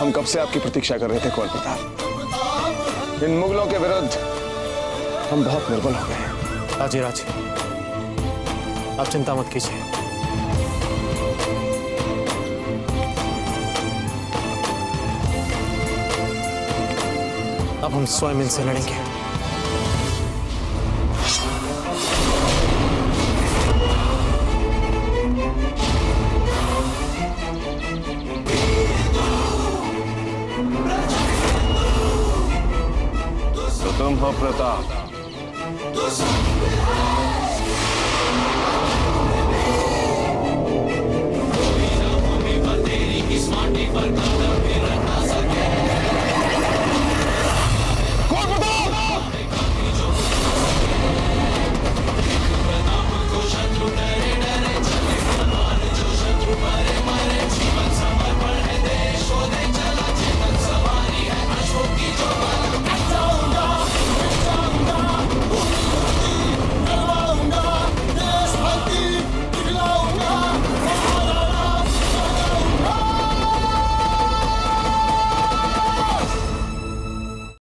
हम कब से आपकी प्रतीक्षा कर रहे थे कुंवर प्रताप? इन मुगलों के विरुद्ध हम बहुत निर्बल हो गए हैं। राज़ी राज़ी। आप चिंता मत कीजिए। अब हम स्वयं इनसे लड़ेंगे। तुम प्रताप